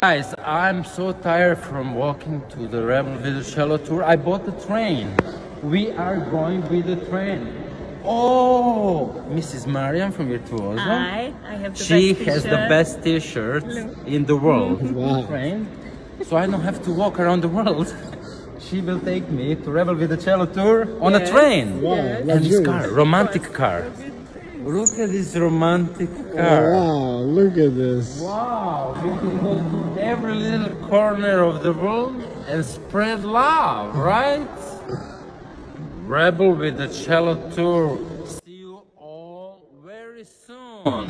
Guys, I'm so tired from walking to the Rebel with a Cello tour. I bought the train. We are going with the train. Oh, Mrs. Mariam from Virtuoso. Hi, I have the She best has the best t-shirt in the world. Wow. Train. So I don't have to walk around the world. She will take me to Rebel with a Cello tour on a train. Wow, And this car, romantic car. Look at this romantic car. Wow, look at this. Wow, we can go to every little corner of the world and spread love, right? Rebel with the cello tour. See you all very soon.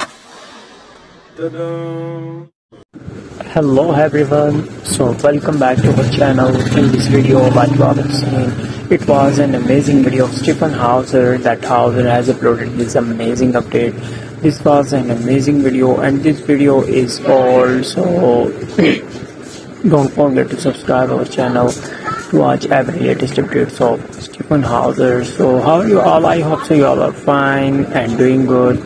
Ta-da. Hello everyone, so welcome back to our channel. In this video, have seen, it was an amazing video of Stephen Hauser that Hauser has uploaded this amazing update. This was an amazing video and this video is also don't forget to subscribe our channel to watch every latest updates of Stephen Hauser. So how are you all? I hope so you all are fine and doing good.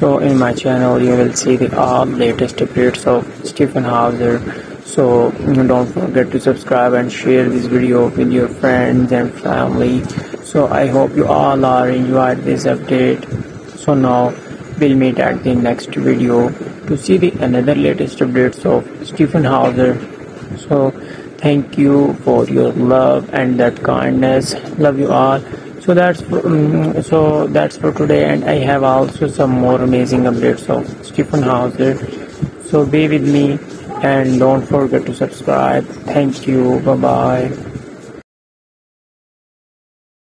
So in my channel you will see the all latest updates of Stephen Hauser. So don't forget to subscribe and share this video with your friends and family. So I hope you all are enjoyed this update. So now we'll meet at the next video to see the another latest updates of Stephen Hauser. So thank you for your love and that kindness. Love you all. So that's for, um, so that's for today, and I have also some more amazing updates of Stephen Hauser. So be with me and don't forget to subscribe. Thank you. Bye bye.